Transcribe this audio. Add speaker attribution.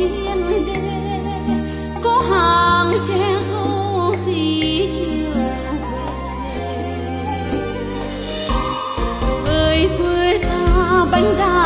Speaker 1: chiến đê có hàng che du khi chiều về. Ơi quê ta bánh đa